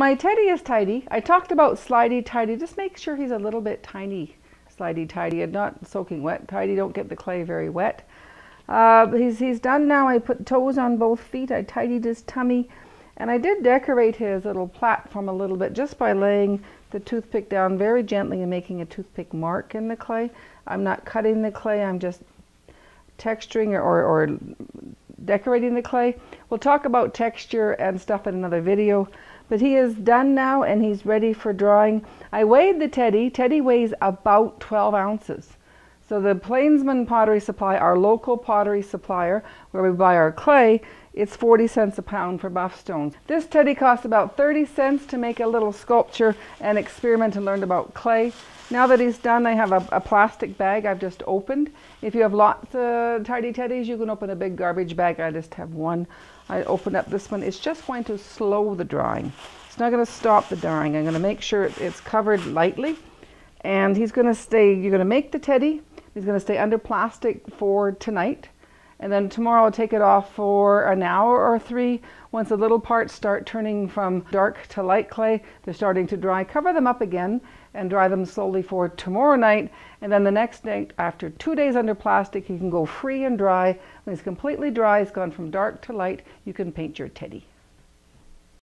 My teddy is tidy. I talked about slidey tidy. Just make sure he's a little bit tiny, slidey tidy, and not soaking wet. Tidy, don't get the clay very wet. Uh, he's, he's done now. I put toes on both feet. I tidied his tummy. And I did decorate his little platform a little bit just by laying the toothpick down very gently and making a toothpick mark in the clay. I'm not cutting the clay, I'm just texturing or, or, or decorating the clay. We'll talk about texture and stuff in another video. But he is done now and he's ready for drawing. I weighed the teddy. Teddy weighs about 12 ounces. So the Plainsman Pottery Supply, our local pottery supplier, where we buy our clay, it's 40 cents a pound for buff stones. This teddy cost about 30 cents to make a little sculpture and experiment and learn about clay. Now that he's done, I have a, a plastic bag I've just opened. If you have lots of tidy teddies, you can open a big garbage bag. I just have one. I opened up this one. It's just going to slow the drying. It's not going to stop the drying. I'm going to make sure it's covered lightly. And he's going to stay, you're going to make the teddy. He's going to stay under plastic for tonight. And then tomorrow I'll take it off for an hour or three. Once the little parts start turning from dark to light clay, they're starting to dry. Cover them up again and dry them slowly for tomorrow night. And then the next night, after two days under plastic, you can go free and dry. When it's completely dry, it's gone from dark to light, you can paint your teddy.